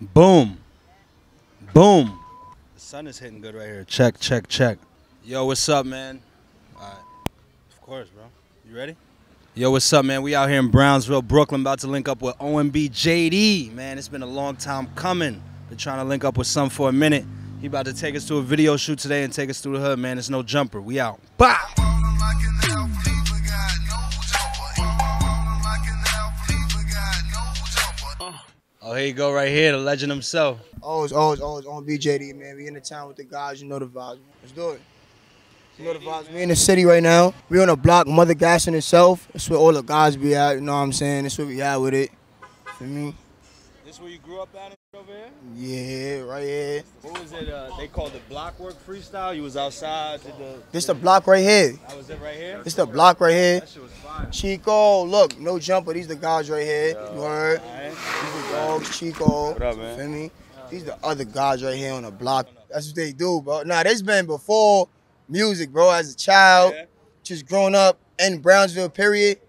Boom. Boom. The sun is hitting good right here. Check, check, check. Yo, what's up, man? All right. Of course, bro. You ready? Yo, what's up, man? We out here in Brownsville, Brooklyn, about to link up with OMB JD. Man, it's been a long time coming. Been trying to link up with some for a minute. He about to take us to a video shoot today and take us through the hood, man. It's no jumper. We out. Bow. Oh, here you go right here, the legend himself. Always, always, always OMB JD, man. We in the town with the guys, you know the vibes. Let's do it. You know the vibes. We in the city right now. We on a block, Mother Gaston itself. That's where all the guys be at, you know what I'm saying? That's where we at with it. For me? This where you grew up at over here? Yeah, right here. What was it? Uh, they called it blockwork freestyle. You was outside. Did the, This the block right here. that was it right here. This the block right here. That shit was fire. Chico, look, no jumper. These the guys right here. You heard? Alright. These the dogs, Chico. What up, man? Feel me? These the other guys right here on the block. That's what they do, bro. Nah, this been before music, bro. As a child, Yeah. just growing up in Brownsville, period.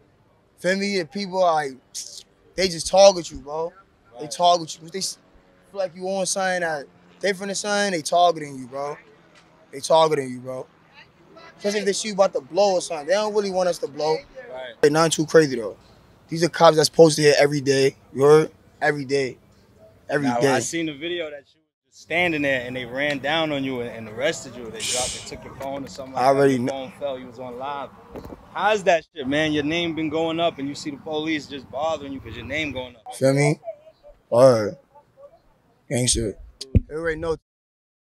Feel me? The people like, they just target you, bro. They target you. They feel like you on something that they from the sun, they targeting you, bro. They targeting you, bro. Especially if they see you about to blow or something. They don't really want us to blow. Right. Hey, Not too crazy though. These are cops that's posted here every day. You heard? Every day. Every day. Now, I seen the video that you was standing there and they ran down on you and, and arrested you. They dropped, they took your phone or something. Like I already that. Your kn- phone fell. You was on live. How's that shit, man? Your name been going up and you see the police just bothering you because your name going up. Feel me? Alright. Gangster. You already know.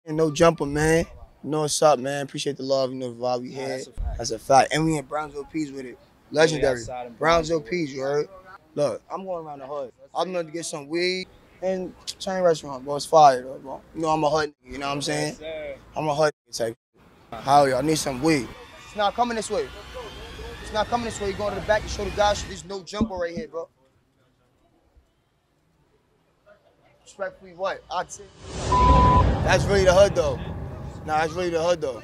Ain't no jumper, man. You know what's up, man. Appreciate the love. You know the vibe we had. that's a fact. That's a fact. And we in Brownsville Peas with it. Legendary. Brownsville. Peas, you heard? Look, I'm going around the hood. I'm going to get some weed and chain restaurant, bro. It's fire, though, bro. You know I'm a hood you know what I'm saying? Yes. I'm a hood type. How y'all need some weed? It's not coming this way. It's not coming this way. You go to the back and show the guys there's no jumper right here, bro. Respectfully, what? I'd say. That's really the hood though. Nah, that's really the hood though.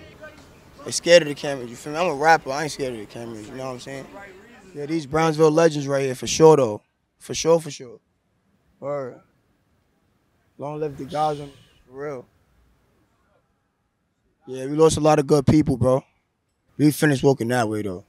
They scared of the cameras. You feel me? I'm a rapper. I ain't scared of the cameras. You know what I'm saying? Yeah, these Brownsville legends right here for sure though. For sure, for sure. Word. Long live the guys on for real. Yeah, we lost a lot of good people, bro. We finished walking that way though.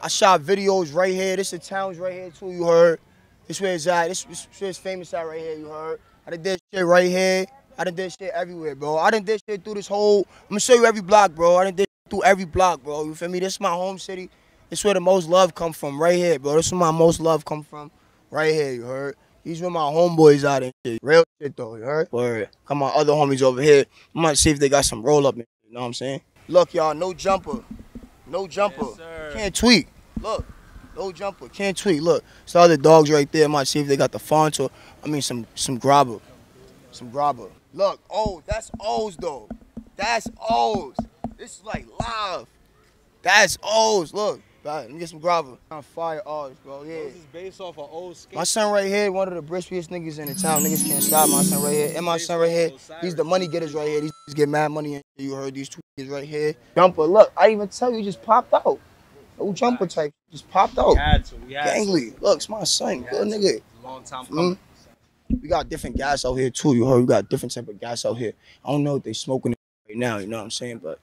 I shot videos right here. This is the towns right here too. You heard. This where it's at. This, this where it's famous at right here. You heard. I done did shit right here. I done did shit everywhere, bro. I done did shit through this whole. I'm gonna show you every block, bro. I done did through every block, bro. You feel me? This is my home city. This where the most love come from, right here, bro. This is where my most love come from, right here. You heard. These where my homeboys out and shit. Real shit though. You heard. Word. Come on, other homies over here. I'm gonna see if they got some roll up. You know what I'm saying? Look, y'all, no jumper, no jumper. Yes, sir. Can't tweak. Look, no jumper. Can't tweet. Look, saw the dogs right there. I might see if they got the font or, I mean, some some grabber, some grabber. Look, oh, that's O's though. That's O's. This is like live. That's O's. Look, let me get some grabber. On fire O's, bro. Yeah. This is based off of old skate. My son right here, one of the briskiest niggas in the town. Niggas can't stop my son right here. And my son right here, he's the money getters right here. These get mad money you heard these two niggas right here. Jumper, look, I even tell you, just popped out. No jumper type, just popped out. We had to. We had to. Gangly, look, it's my son, good nigga. Long time Mm. coming. We got different gas out here too. You heard we got different type of gas out here. I don't know what they smoking right now. You know what I'm saying, but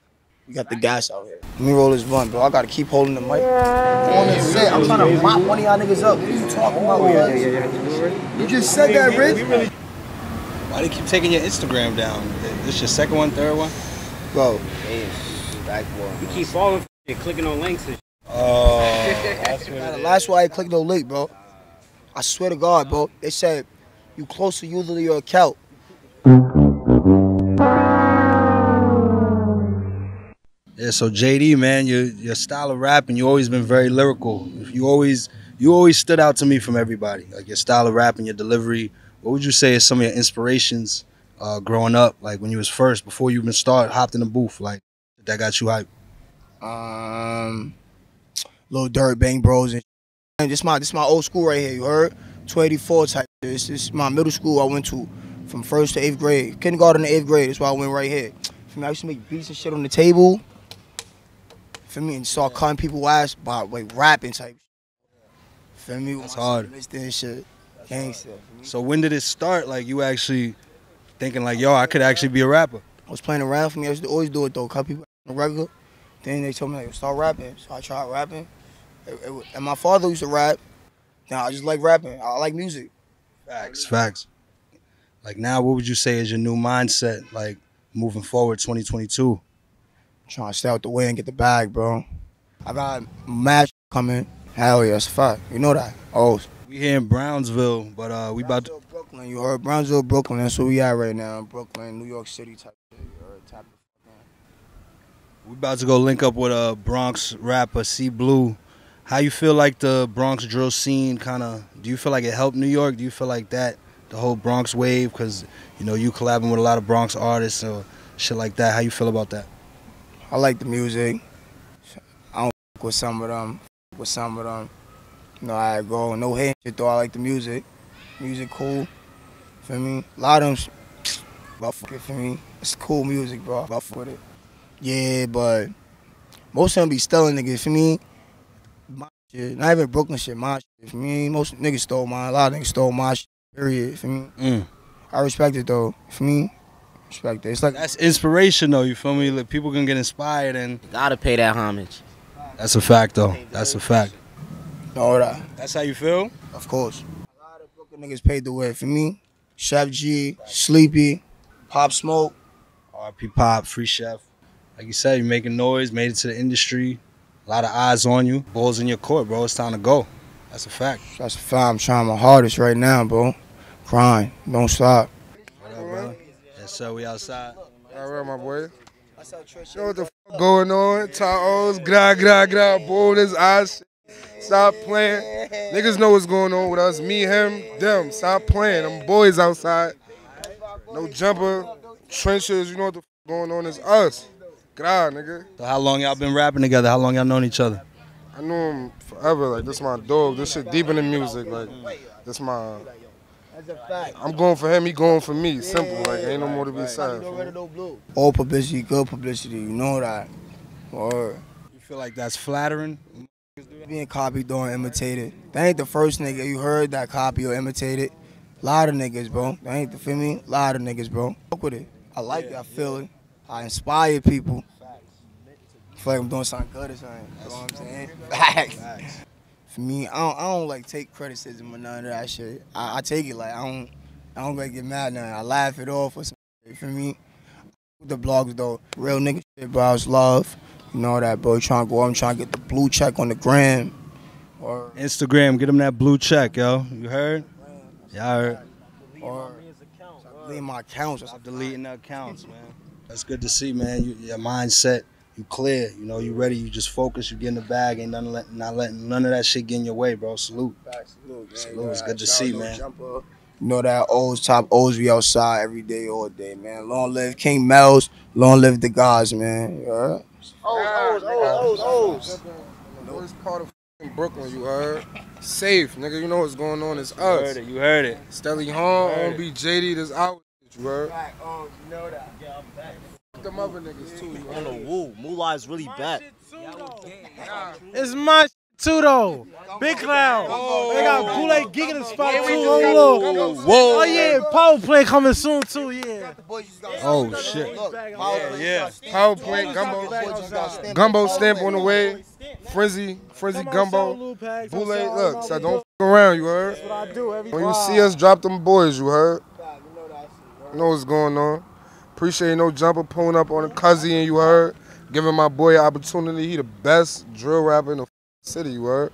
we got the gas out here. Let me roll this blunt, bro. I gotta keep holding the mic. On this set, I'm trying to mop one of y'all niggas up. What are you talking about? cuz? You just said that, Rich. Why do you keep taking your Instagram down? This your second one, third one? Bro, You keep following and clicking on links and Oh, that's what it is. that's why I clicked no link, bro. I swear to God, bro. They said you close to using your account. Yeah, so JD, man, your your style of rapping, you always been very lyrical. You always you always stood out to me from everybody. Like your style of rapping, your delivery. What would you say is some of your inspirations uh, growing up? Like when you was first, before you even start, hopped in the booth, like that got you hyped. Um, Lil Dirt, Bang Bros, and and this my this my old school right here. You heard? 284 type. This is my middle school. I went to from first to eighth grade, kindergarten to eighth grade. That's why I went right here. For me, I used to make beats and shit on the table. For me, and start cutting people ass by like rapping type. Feel me? That's hard. This, this shit. Gangster. So when did it start? Like you actually thinking like, yo, I could actually be a rapper. I was playing around for me. I used to always do it though. Cut people on the regular. Then they told me like start rapping. So I tried rapping. And my father used to rap. Now I just like rapping. I like music. Facts, facts. Like now, what would you say is your new mindset? Like moving forward, 2022. trying to stay out the way and get the bag, bro. I got match coming. Hell yeah, that's a fact. You know that. Oh, We here in Brownsville, but uh, we about to. Brooklyn. You heard Brownsville, Brooklyn. That's where we at right now. Brooklyn, New York City type. shit. You heard? Type of- We about to go link up with a Bronx rapper, C Blu. How you feel like the Bronx drill scene kind of? Do you feel like it helped New York? Do you feel like that the whole Bronx wave? Because you know you collabing with a lot of Bronx artists or shit like that. How you feel about that? I like the music. I don't with some of them. With some of them. You know I go. No hate shit though. I like the music. Music cool. Feel me? A lot of them. But it for me. It's cool music, bro. But with it. Yeah, but most of them be stealing niggas. For me, my shit. Not even Brooklyn shit. My shit. For me, most niggas stole mine. A lot of niggas stole my shit. Period. For me, Mm. I respect it though. For me, respect it. It's like That's inspiration, though. You feel me? Like people can get inspired, and Gotta pay that homage. that's a fact, though. That's a fact. all that. That's how you feel. Of course. A lot of Brooklyn niggas paid the way for me. Sheff G, Sleepy, Pop Smoke. RP Pop, Free Sheff. Like you said, you're making noise, made it to the industry. A lot of eyes on you. Balls in your court, bro. It's time to go. That's a fact. That's a fact. I'm trying my hardest right now, bro. Grind. Don't stop. What up, bro? Yes, sir. We outside. All right, my boy. You know what the f- going on? Taos, gra gra gra, bull this ass. Stop playing. Niggas know what's going on with us. Me, him, them. Stop playing. Them boys outside. No jumper, trenches. You know what the f- going on? It's us. Gra, nigga. So how long y'all been rapping together? How long y'all known each other? I knew him forever. Like this my dog. This shit deep in the music. Like this my. That's a fact. I'm going for him. He going for me. Simple. Like ain't no more to be said. All publicity, good publicity. You know that. Or You feel like that's flattering? being copied, don't imitate it. That ain't the first nigga you heard that copy or imitate it. Lot of niggas, bro. That ain't the feel me. Lot of niggas, bro. Fuck with it. I like it. I feel it. I inspire people. I feel like I'm doing something good or something. You know what I'm saying? Facts. For me, I don't, I don't like take criticism or none of that shit. I, I take it like I don't I don't like get mad now. I laugh it off or some shit. For me, the blogs though, real nigga shit, bro. It's love. You know that, bro. Trying to go. I'm trying to get the blue check on the gram. Or Instagram, get him that blue check, yo. You heard? Yeah, I heard. or leave my accounts. or Stop deleting the accounts, man. That's good to see, man. You, your mindset, you clear. You know, you ready. You just focus. You get in the bag. Ain't nothing, let, not letting none of that shit get in your way, bro. Salute. Salute, gang. Salute. It's good to see, to man. Jumper. You know that O's top O's we outside every day, all day, man. Long live King Mel's. Long live the gods, man. You heard? O's, O's, O's, O's. Worst part of Brooklyn, you heard? Safe, nigga. You know what's going on. It's You heard us. it. You heard it. Stelly Hall, Heard OMB JD, this out. You heard? Oh, you know that. Them other niggas too. You On the heard? woo, Moolah is really back. It's my shit too though. Big clown. Oh. they got bootleg gig in the spot too. Hold on. Whoa. Oh yeah, power play coming soon too. Yeah. Oh shit. yeah. Power plant, gumbo, gumbo stamp on the way. Frizzy, Frizzy gumbo. Bootleg, look, so don't f around, you heard? That's what I do every When you see us drop them boys, you heard? Know what's going on. Appreciate no jumper pulling up on a cuzzy and you heard. Giving my boy an opportunity. He the best drill rapper in the city, you heard.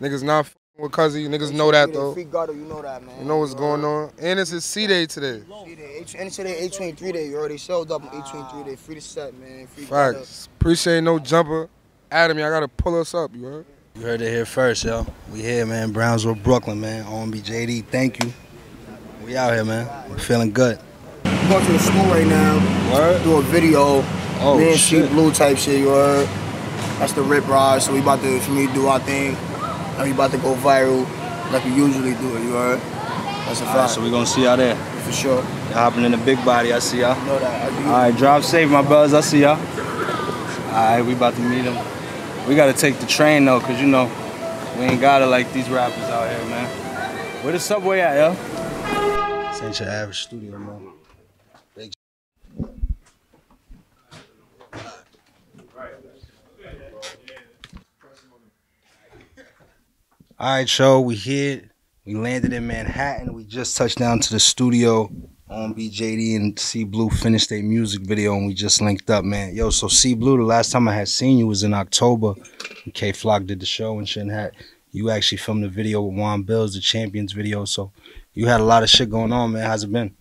Niggas not f with cuzzy. Niggas know that though. Free you know that, man. You know what's going on. And it's his C day today. And today, A23 day, you already showed up on A23 day. Ah. Free to set, man. Free gutter. Facts. Appreciate no jumper. Adam, y'all gotta pull us up, you heard? You heard it here first, yo. We here, man. Brownsville, Brooklyn, man. OMB JD, thank you. We out here, man. We're feeling good. I'm going to the school right now. Word? Do a video. Oh, me and shit. Sheep Blue type shit, you heard? That's the rip rod. So we about to, for me, do our thing. And we about to go viral like we usually do it, you heard? That's a All right, fact. so we gonna see y'all there. for sure. Y'all hopping in the big body. I see y'all. Know that. I do. All right, drive safe, my brothers. I see y'all. All right, we about to meet them. We gotta take the train though, cause you know we ain't got it like these rappers out here, man. Where the subway at, yo? This ain't your average studio, man. Big All right, show. We here. We landed in Manhattan. We just touched down to the studio. OMB JD and C Blu finished their music video, and we just linked up, man. Yo, so C Blu, the last time I had seen you was in October. Kay Flock did the show and shit. And had you actually filmed the video with Juan Bills, the Champions video. So you had a lot of shit going on, man. How's it been?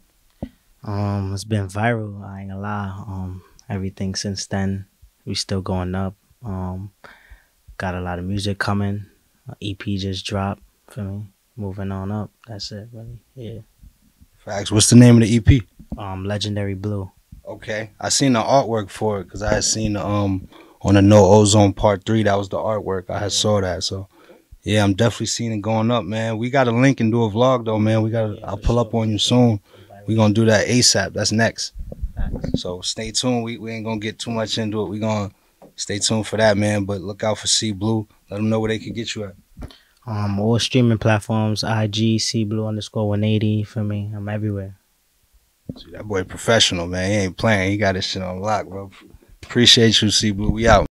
Um, it's been viral. I ain't gonna lie. Um, everything since then, we still going up. Um, got a lot of music coming. EP just dropped for me. Moving on up. That's it, really. Yeah. Facts. What's the name of the EP? Um, Legendary Blue. Okay, I seen the artwork for it because I had seen um on the No Ozone Part Three. That was the artwork. I had saw that. So yeah, I'm definitely seeing it going up, man. We got to link and do a vlog though, man. We got. I'll pull up on you soon. We gonna do that ASAP. That's next. So stay tuned. We we ain't gonna get too much into it. We gonna stay tuned for that, man. But look out for C Blu. Let them know where they can get you at. Um, all streaming platforms, IG, C Blu underscore 180 for me. I'm everywhere. See, that boy professional, man. He ain't playing. He got his shit on lock, bro. Appreciate you, C Blu. We out.